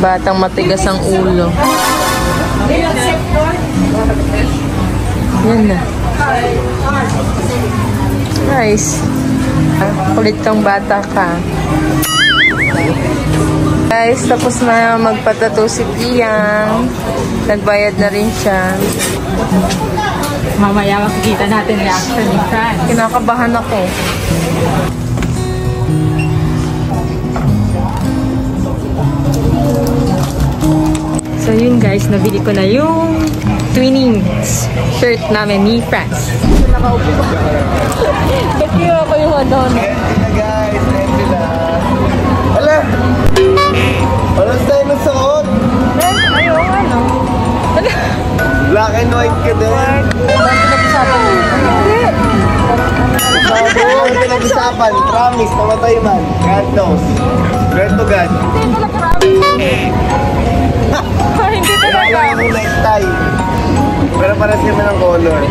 Batang matigas ang ulo. Yan na. Nice. Ah, kulit kang bata ka. Guys, tapos na magpatato si Iyang. Nagbayad na rin siya.
Mamaya makikita natin reaction ni Franz.
Kinakabahan ako.
So yun guys, nabili ko na yung twinnings shirt namin ni Franz.
Nakaupo ba? Ba't ako yung ano?
Hey guys! Annoyed ka din?
Ano pinag-usapan mo?
Hindi! Ano pinag-usapan? Promise, namatay man. God knows. Swear to God.
Hindi
pala promise.
Hindi talaga.
Kaya ako next time. Pero paras kami ng color. Hindi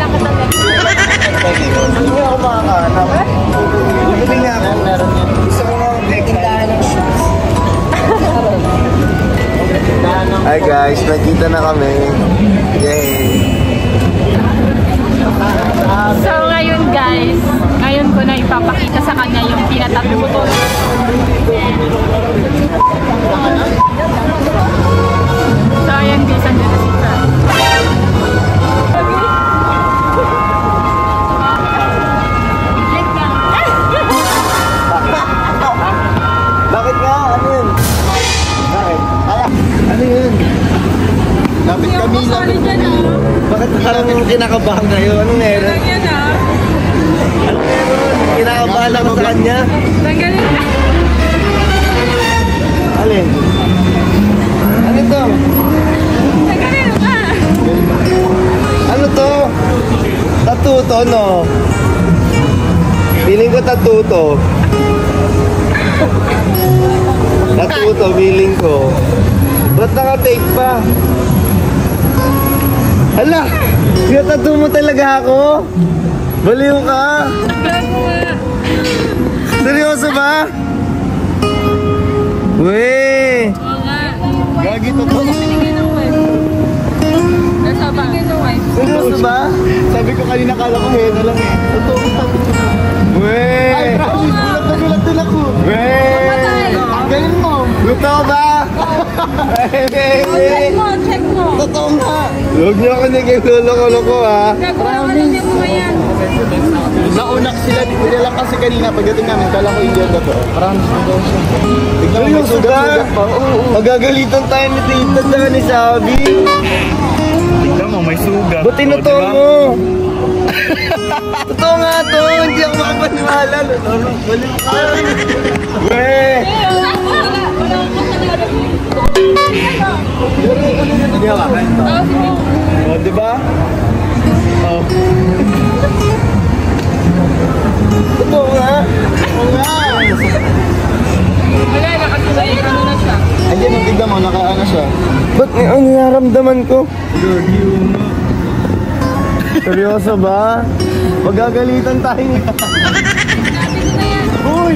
ako makakanap. Tutuloy na ako. Meron yan. Hi guys, nagkita na kami. Yay!
So ngayon guys, ngayon ko na ipapakita sa kanya yung pinatabi ko to. So ayan guys, andito si Fran.
Manila. Bakit parang kinakabahan kayo? Anong meron? Kinakabahan ako sa kanya.
Tanggalin.
Alin? Ano to?
Tanggalin ka.
Ano to? Tattoo to, no? Piling ko tattoo to. Tattoo to, feeling ko. Ba't naka-take pa? Ala! Pinatato mo talaga ako? Baliw ka! Seryoso ba? Uy!
Gagi to
po.
Seryoso ba?
Sabi ko kanina kala ko hena lang eh. Totoo sabi ko.
Uy!
Ay, grabe! Gulat na gulat din ako!
Uy!
Ang galing mo!
Totoo ba? check
mo, check mo.
Totoo nga.
Huwag niyo ako naging loloko-loko ha.
Gagawa ka lang yung mga.
Naunak sila, nila kasi kanina pagdating namin, kala ko Indian na to. Promise na daw siya. Tignan mo, may.
Magagalitan tayo ni Tita sa ni Sabi.
Tignan mo, may sugat.
Ba't
tinutuwa
mo? *laughs* Totoo nga to, hindi ako makapaniwala. Lolo, galing ka. Weh! Wala ko, wala ko. Hindi ka kakain. Oh, di ba? Oh. Totoo nga.
Oo nga.
Wala, nakatulog ka na siya.
Ayun, natignan oh. mo, nakaano siya.
Ba't eh, ang naramdaman ko? Lord, you know. Seryoso ba? Magagalitan tayo nila. Uy!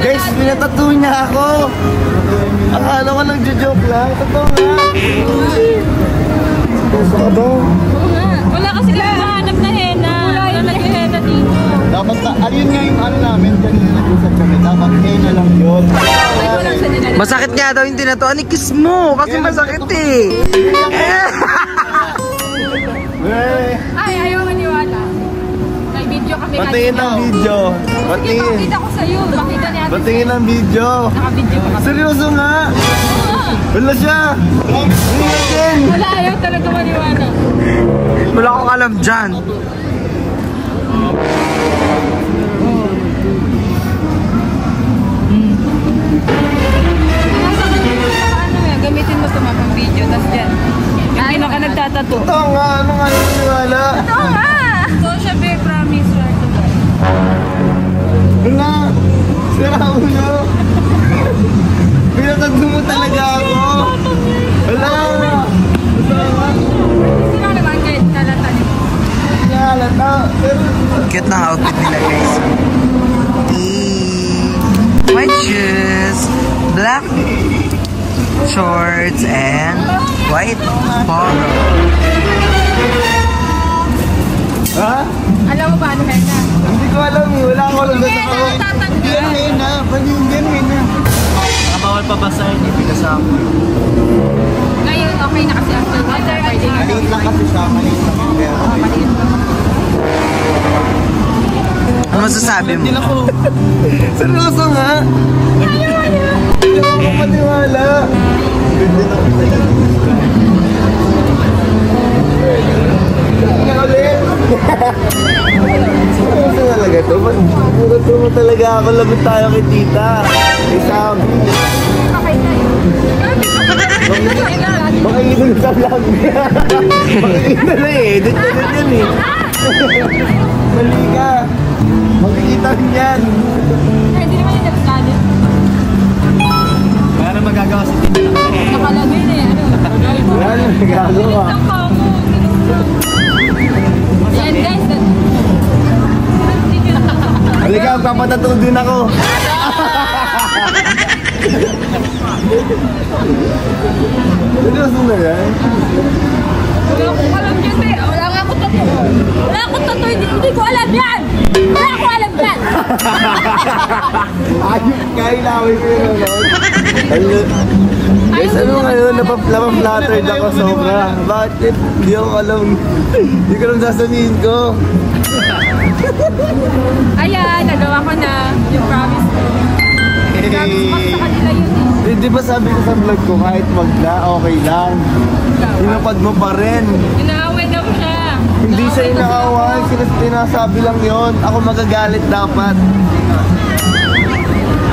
Guys, pinatatuin na ako! Akala ko nagjo-joke lang. Totoo nga. Totoo ba? Oo nga.
Wala kasi kami mahanap na henna. Wala yung henna dito.
Dapat na, ayun nga yung ano namin, kanina nag-usap kami, dapat henna lang yun.
Masakit nga daw yung tinatuan ni Kiss mo, kasi masakit eh.
eh.
Ay, ayaw maniwala. May video kami kanina.
Patingin ng video. Patingin.
Sige, pakita ko sa'yo. Pakita
Patingin ang video.
Naka-video ka.
Seryoso nga. Wala siya.
Wala, ayaw talaga maniwala.
Wala akong alam dyan.
Mm.
Gamitin mo ito mga video, tapos dyan. Hindi na ka
nagtatato. Nga, ano nga yung maniwala?
Ito nga! So, siya, promise, right?
Wala! Sira ulo! Pinatagdo mo talaga ako! Wala!
Sino naman guys, kalatan niyo.
Nahalata! Pero
Cute ng outfit nila guys. White shoes, black shorts, and white polo.
Ha?
Alam mo ba ano, Hena?
Hindi ko alam eh. Wala akong alam sa
Hena,
ako.
tatanggal.
Yan, Hena. Paninggan, Hena.
Nakabawal pa basahin, ibigasa mo.
Ngayon, okay na kasi after. Pwede na.
Maliit lang kasi siya. Maliit lang. Kaya,
Maliit lang.
Ano masasabi mo?
Hindi. Seryoso nga. Hindi ako maniwala. Hindi Labot tayo kay tita. Kay Sam. Makikinig sa vlog. Makikinig na eh. Edit na yan eh. Mali ka. Makikita rin yan.
Hindi naman yung delikado.
Kaya na magagawa si Tita.
Nakalagay na yan. Ano?
Wala na
kamo. Yan guys.
Halika, papatato din ako. Seryoso na yan?
Wala akong alam dyan eh. Wala nga akong totoo. Wala akong totoo. Hindi, hindi ko alam yan. Wala akong alam yan. *laughs*
Ayun, kailawin ko yun, ano? Guys, ano ngayon? Napap-flattered ako sobra. Bakit? Hindi ako alam. Hindi ko lang sasabihin ko. *laughs*
Ayan, nagawa ko na yung promise ko. Promise ko sa kanila yun eh.
Eh, di ba sabi ko sa vlog ko, kahit wag na, okay lang. Tinapad mo pa rin.
Inaaway daw siya.
Hindi siya inaawan, sinas sinasabi lang yon. Ako magagalit dapat.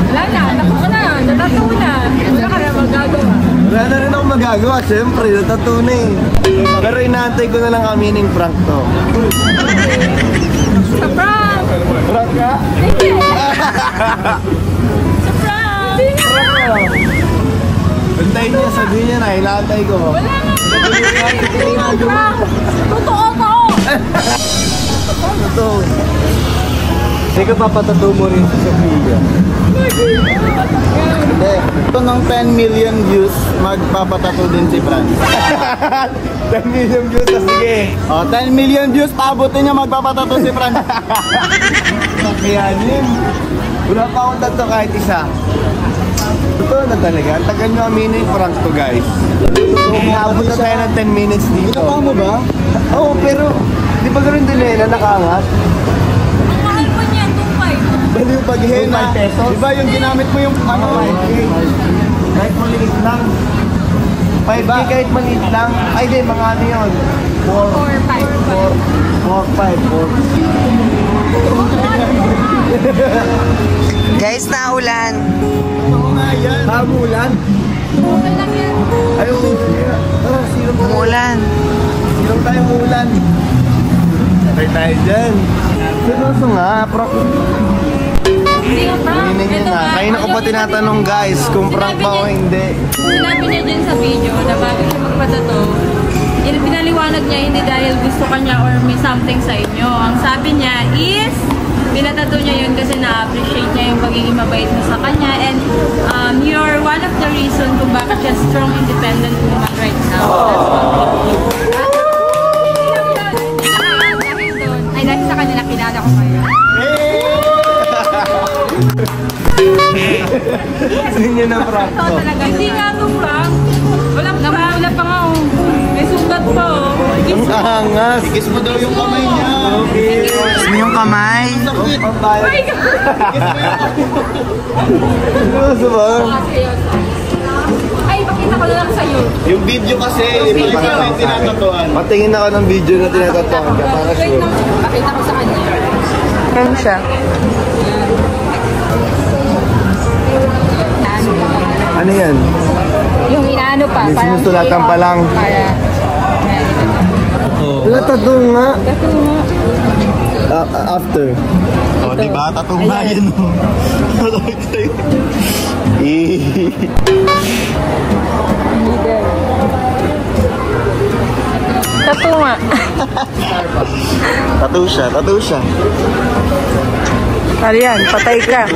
Wala na, ka na. Natataw na. Wala ka na magagawa.
Wala na rin ako magagawa, syempre, natatuna eh. Pero inaantay ko na lang amining prank to.
Sa prank!
Prank ka?
Hindi! Sa prank!
Antayin niya, sabihin niya na, inaantay ko.
Wala nga! Hindi nga prank! Totoo to!
Totoo. Hindi ka papatato mo rin sa Sophia.
Hindi. Ito ng 10 million views, magpapatato din si Franz. *laughs*
10 million views, ah, sige.
O, 10 million views, paabutin niya magpapatato si Franz. *laughs*
Kakayanin. Wala pa akong tato kahit isa. Totoo na talaga. Ang tagal nyo aminin yung prank to, guys. Inaabot na tayo ng 10 minutes dito.
Totoo mo ba?
Oo, pero di ba ganun din eh, na
2.5.
Bali yung paghihena.
5 pesos?
Di ba yung ginamit mo yung ano?
Kahit maliit lang. 5K kahit maliit lang. Ay, di, mga ano yun? 4,
4,
4, 5, 4.
Guys, naulan.
Oo nga yan.
Hamulan?
Okay lang yan.
Ayaw, tara, silong tayo.
Umulan.
Silong tayo umulan. Patay tayo dyan. Seryoso nga, prank.
Hindi nga prank. Ito
na. Kayo na ko pa tinatanong guys kung prank ba o hindi.
Sinabi niya dyan sa video na bago siya magpatato, pinaliwanag niya hindi dahil gusto kanya or may something sa inyo. Ang sabi niya is, pinatato niya yun kasi na-appreciate niya yung pagiging mabait mo sa kanya and um, you're one of the reason kung bakit siya strong, independent woman right now. That's what Ay, dahil sa kanila, kilala ko kayo.
Yun yun ang prank.
Hindi nga ito prank. Walang prank. Wala pa nga oh. May sugat pa oh.
Ang angas.
Kiss mo daw yung kamay niya.
Gusto mo yung kamay?
Ba?
Ay, pakita ko na lang sa'yo.
Yung video kasi, iba iba na yung tinatatuan.
Patingin ako ng video na tinatatuan ka para sure.
Pakita ko sa kanya.
Ano siya?
Ano yan?
Yung ina
Inaano pa.
May
parang
sinusulatan pa lang.
Para.
Wala tattoo nga.
Tattoo nga.
Ah, after.
O, oh, diba? Tatong na yun.
Tattoo nga. *laughs*
tattoo siya, tattoo siya.
Ariyan, patay ka.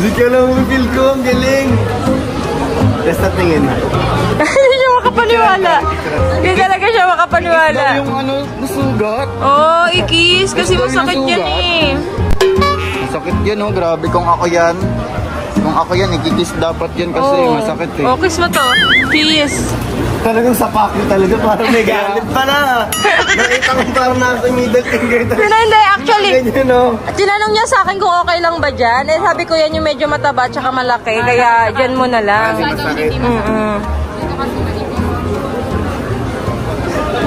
Hindi ka lang feel ko, ang galing. Test na tingin.
Hindi siya makapaniwala. Hindi talaga siya makapaniwala.
Yung ano, nasugat.
Oh, ikis. Kasi masakit yan eh.
Masakit yan oh, grabe kung ako yan. Kung ako yan, ikikis dapat yan kasi
Oh.
masakit eh.
Oh, kiss mo to. Kiss.
Talagang sapak niyo talaga, parang may galit pa na. Nakita ko parang nasa middle finger talaga.
Pero hindi, actually,
Ganyan oh.
tinanong niya sa akin kung okay lang ba dyan. Eh, sabi ko yan yung medyo mataba at malaki. Kaya dyan mo na lang.
Masakit.
Mm-mm.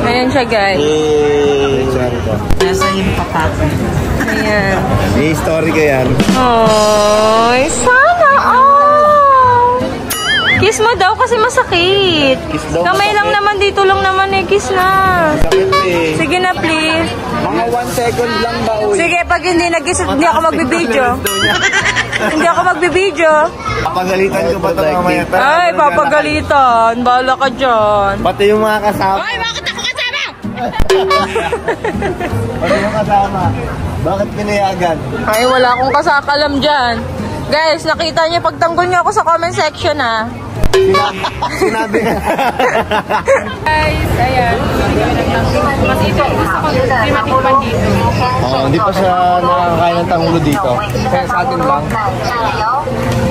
Ayan siya, guys.
Eh, ka.
Nasa yung papaka.
Ayan.
May story ka yan.
Sana all. Kiss mo daw kasi masakit.
Kiss daw,
Kamay lang naman, dito lang naman eh. Kiss na.
Sakit eh.
Sige na, please.
Mga one second lang ba, uy?
Sige, pag hindi nag-kiss, hindi ako magbibideo. *laughs* hindi ako magbibideo.
Papagalitan ko pa ito mamaya.
Ay, papagalitan. Bahala ka dyan.
Pati yung mga kasama.
Ay, bakit ako kasama?
Pati yung kasama. Bakit pinayagan?
Ay, wala akong kasakalam dyan. Guys, nakita niyo pagtanggol niyo ako sa comment section ha.
Sinabi *laughs*
Guys, ayan. Kasi ito, gusto ko di matikman dito.
Oo, hindi pa siya nakakain ng tangulo dito. Kaya sa atin lang.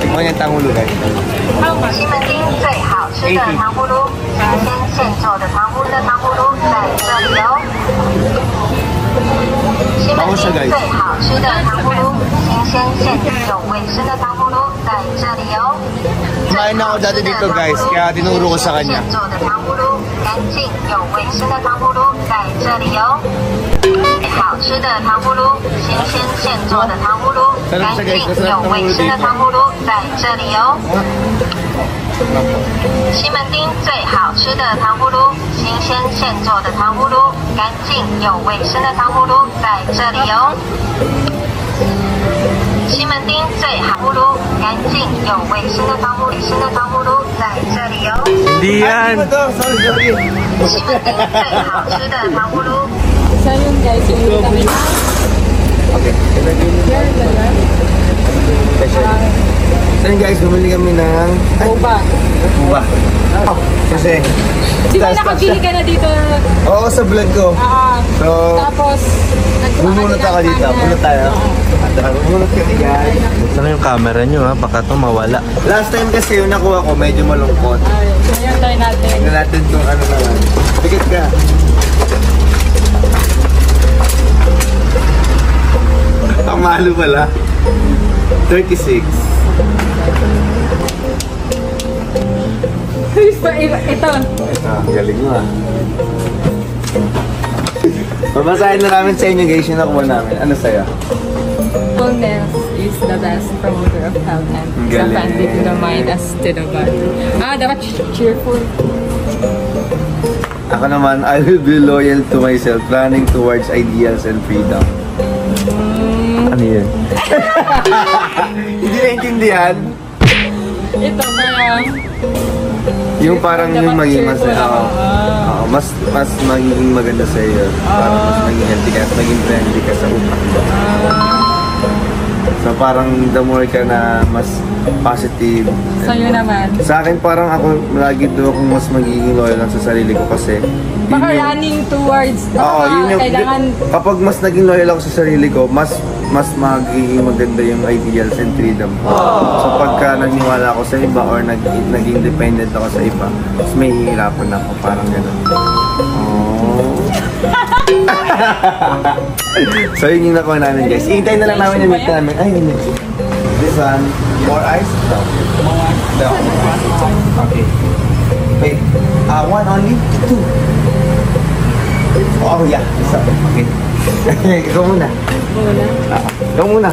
Tikman niya yung tangulo, guys.
How much?
西门町最好吃的糖葫芦，新鲜现做的糖葫芦的糖葫芦在这里哦。 最好吃的糖葫芦，新鲜现、有味生的糖葫芦在这里哦。
来，好袋子，带走，guys。
现做的糖葫芦，干净有卫生的糖葫芦在这里哦。好吃的糖葫芦，新鲜现做的糖葫芦，干净有卫生的糖葫芦在这里哦。西门町最好吃的糖葫芦。新鲜现做的糖葫芦，干净又卫生的糖葫芦在这里哦。西门町最好葫芦，干净又卫生的糖葫芦，卫生的糖葫芦在这里哦。
Sorry, sorry.
西门町最好吃的糖葫芦。
Isa yun guys, yung kami.
Okay. So yun guys, bumili kami ng... Ay,
Boba.
buba. Kasi...
Di ba nakabili ka na dito?
Oo, sa vlog ko.
Ah,
So,
tapos,
bumunot ako dito. Bunot tayo. Bumunot kami guys.
Sana yung camera nyo ha, baka to mawala.
Last time kasi yung nakuha ko, medyo malungkot.
Ngayon try natin.
Tingnan natin kung ano naman. Tikit ka. Ang mahalo pala. 36.
Ito, ito.
Ah, galing mo ah. Babasahin na namin sa inyo guys yung nakuha namin. Ano sa'yo?
Fullness is the best promoter of health and
Ang
friendly to the mind as to the body. Ah, dapat ch- cheerful.
Ako naman, I will be loyal to myself, running towards ideals and freedom. Ano yun? *laughs* Hindi naintindihan.
Ito, parang,
Yung parang yung maging mas, oo. Oo, mas, mas magiging maganda sa iyo. Parang mas maging healthy ka at maging friendly ka sa utak mo. So parang the more ka na mas positive.
sa'yo naman.
Sa akin parang ako lagi doon akong mas magiging loyal lang sa sarili ko kasi
Baka
yung-
running towards, baka
yun yung,
kailangan,
kapag mas naging loyal ako sa sarili ko, mas mas magiging maganda yung ideals and freedom ko. So pagka nagniwala ako sa iba or nag, naging dependent ako sa iba, mas may hihirapan ako, parang gano'n. Oh. *laughs* so yun yung nakuha namin guys. Hintay na lang namin yung meet namin. Ay, yun. This one, more ice? No. No. Okay. Wait, uh, one only? Two. Oh yeah, isa. Okay. *laughs* Ikaw muna.
Wala.
Ah, ikaw muna.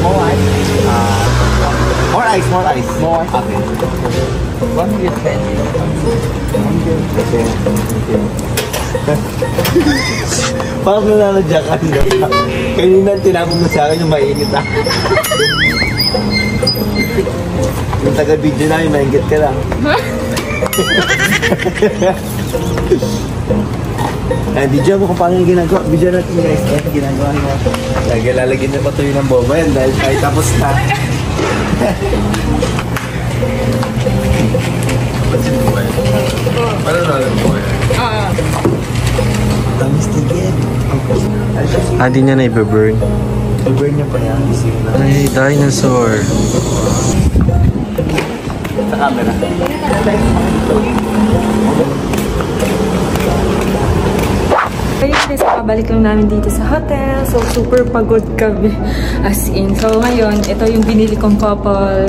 More ice.
Ah, more ice, more ice.
More ice.
Okay.
One with ten.
Okay. *laughs* Parang nananadya ka na. Kanina tinapon mo sa akin yung mainit ah. *laughs* yung taga-video namin, maingit ka lang. Eh, video mo kung paano yung ginagawa. Video natin guys. Eh, ginagawa mo. Lagi lalagyan na patuloy ng boba yan dahil kahit tapos na.
Paano na alam yan?
Ah,
Tamis na yan.
Ah, di niya na i-burn.
Burn niya pa yan.
Ay, dinosaur.
Sa camera.
Ayun guys, kakabalik lang namin dito sa hotel. So, super pagod kami. As in. So, ngayon, ito yung binili kong couple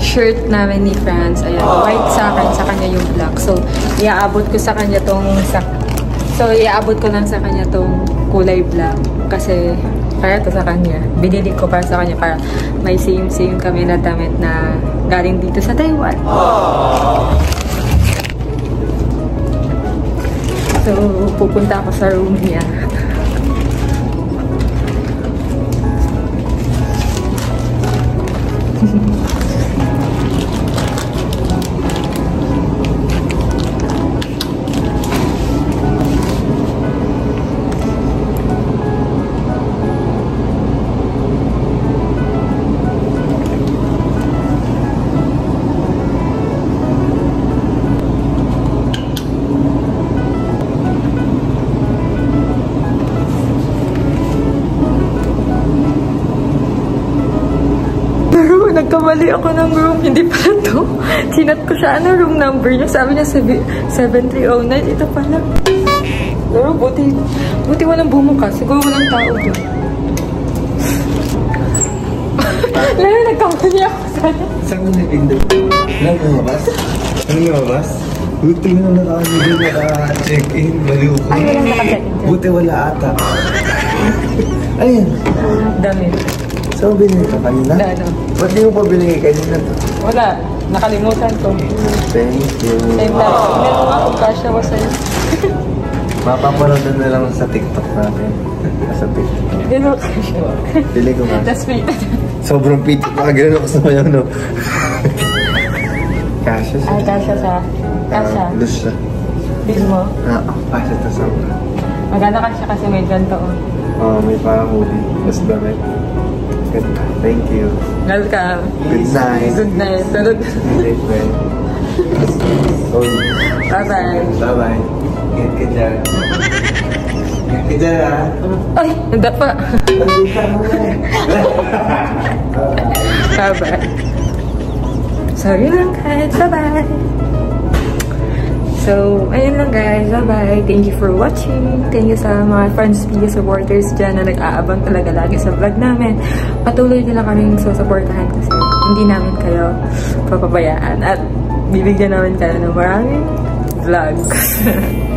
shirt namin ni Franz. Ayan, white sa akin, sa kanya yung black. So, iaabot ko sa kanya tong sa So, iaabot ko lang sa kanya tong kulay black. Kasi, para to sa kanya. Binili ko para sa kanya para may same-same kami na damit na galing dito sa Taiwan. So, pupunta ako sa room niya. Nagkamali ako ng room. *laughs* Hindi pala to. Chinat ko siya. Ano room number niya? Sabi niya sabi- 7309. Ito pala. Pero buti, buti walang bumukas. Siguro walang tao doon. *laughs* Lalo nagkamali ako sana.
Saan mo napindot? Ano lumabas? Ano lumabas? Buti mo naka hindi naka-check-in. Baliw ko.
Ay, walang nakacheck-in.
Buti wala ata. *laughs* Ayun.
Dami.
Saan mo binili ka kanina?
Wala, ano?
Ba't di mo pa binigay kanina to?
Wala. Nakalimutan ko.
Thank you.
Same time. Meron nga kung cash ako sa'yo. *laughs*
Mapapanood na lang sa TikTok natin. *laughs* Sa TikTok.
Cash ako.
Bili ko nga.
That's me. *laughs*
Sobrang pito. Nakagano'n ako sa mayaw, no? Kasha siya.
Ay, cash siya. Cash siya.
Ah, Luz siya.
Bill mo.
Ah, kasha to sa
Maganda cash siya kasi may ganito. oh.
Oh, may parang hoodie. Tapos damit. Ganda. Thank you.
Welcome.
Good night.
Good night. Tulog.
Stay friend. Oh,
Bye-bye.
bye-bye. Ingat ka dyan. Ingat ka dyan.
Ay, nanda pa. Bye-bye. Sorry lang guys. Bye-bye. So, ayun lang guys. Bye-bye. Thank you for watching. Thank you sa mga friends, media supporters dyan na nag-aabang talaga lagi sa vlog namin. Patuloy nila kaming susuportahan kasi hindi namin kayo papabayaan. At bibigyan namin kayo ng maraming vlogs. *laughs*